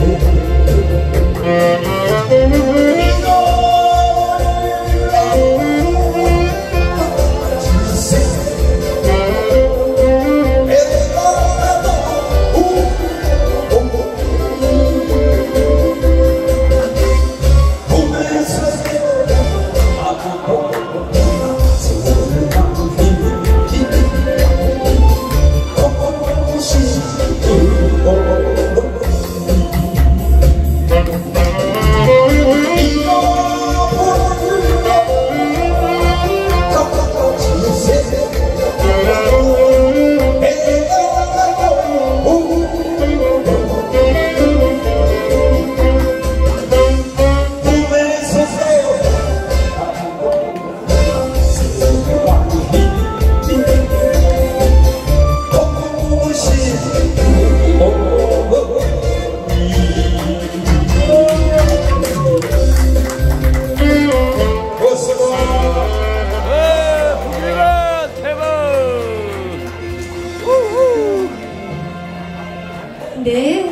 Oh, dê